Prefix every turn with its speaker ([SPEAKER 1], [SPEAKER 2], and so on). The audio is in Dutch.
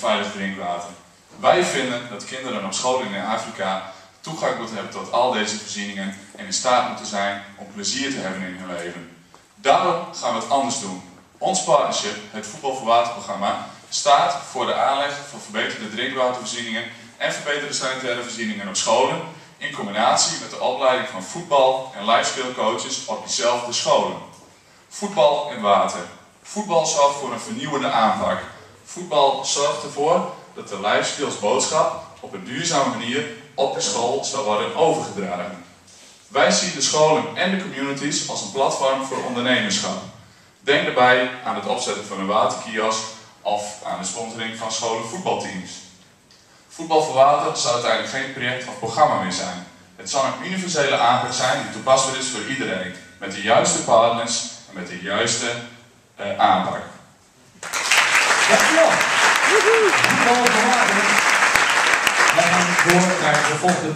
[SPEAKER 1] veilig drinkwater. Wij vinden dat kinderen op scholen in Afrika toegang moeten hebben tot al deze voorzieningen en in staat moeten zijn om plezier te hebben in hun leven. Daarom gaan we het anders doen. Ons partnership, het Voetbal voor Waterprogramma, staat voor de aanleg van verbeterde drinkwatervoorzieningen en verbeterde sanitaire voorzieningen op scholen in combinatie met de opleiding van voetbal- en lifeskill coaches op diezelfde scholen. Voetbal en water. Voetbal zorgt voor een vernieuwende aanpak. Voetbal zorgt ervoor dat de lifeskills boodschap op een duurzame manier op de school zal worden overgedragen. Wij zien de scholen en de communities als een platform voor ondernemerschap. Denk daarbij aan het opzetten van een waterkiosk of aan de sponsoring van scholenvoetbalteams. Voetbal voor water zal uiteindelijk geen project of programma meer zijn. Het zal een universele aanpak zijn die toepasbaar is voor iedereen, met de juiste partners en met de juiste uh, aanpak.
[SPEAKER 2] Water. Wij gaan door naar de volgende.